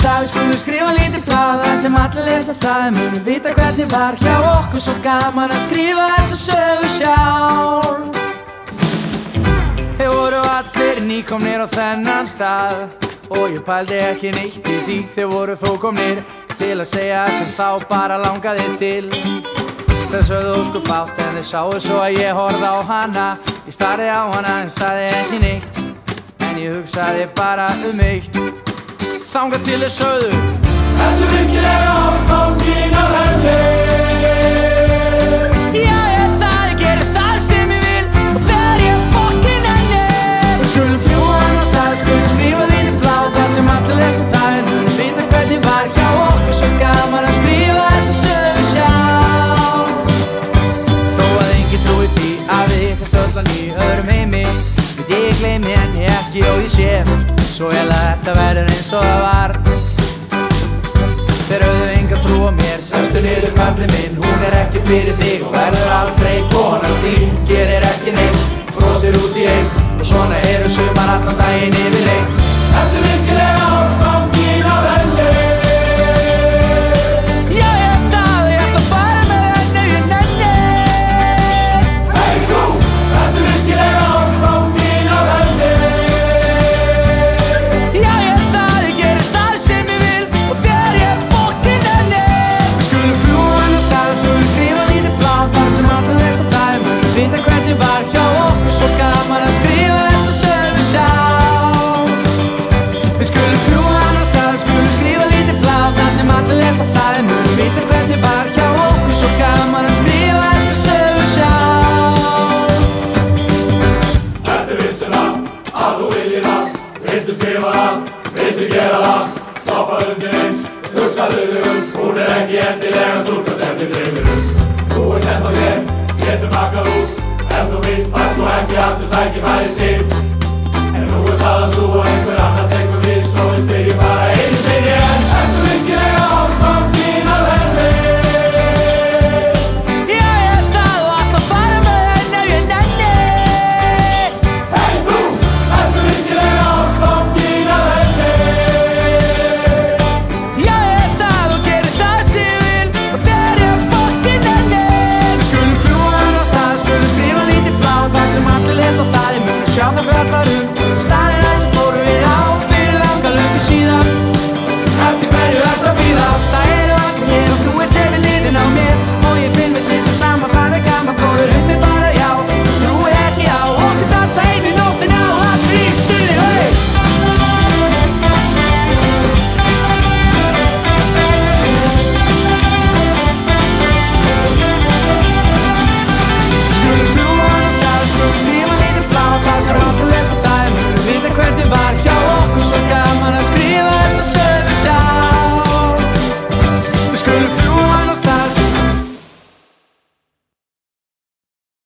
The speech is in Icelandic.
stað Við skulum skrifa lítið blað Það sem allir lesa það. Munum vita hvernig var hjá okkur Svo gaman að skrifa þessa sögu sjálf. Þeir voru allir nýkomnir á þennan stað Og ég pældi ekki neitt í því. Þeir voru þó komnir til að segja sem þá bara langaði til. Þeir sögðu ósku fátt en þeir sáu svo að ég horfði á hana. Ég starði á hana en saði ekki neitt En ég hugsaði bara um eitt Þanga til þeir sögðu. Þetta er virkilega ástangin af henni. Já ég það, ég gerir það sem ég vil Og þegar ég fokkin henni. Við skulum fljúa hann á stað, skulum skrifa lítið blá Það sem allir lesa það en munum vita hvernig var hjá okkur. Svo gaman að skrifa þessa sögu sjálf. Þó að enginn trúi því að við eitthvað stöldan í öðrum heimi Veit ég gleymi henni ekki og ég sé Svo vel að þetta verður eins og það var. Þeir auðvitað enga trú á mér Sestu niður kallið minn, hún er ekki fyrir þig Og verður aldrei konar þín Gerir ekki neitt, Viltu skrifa það? Viltu gera það? Stoppa undir eins. Hugsaðu um Hún er ekki endilega stúrka sem þið dreymir um. Þú er henn og ég Getur bakkað út. Ef þú vilt fæst nú ekki aftur tækifæri til. En nú er það að sú og einhver annar til.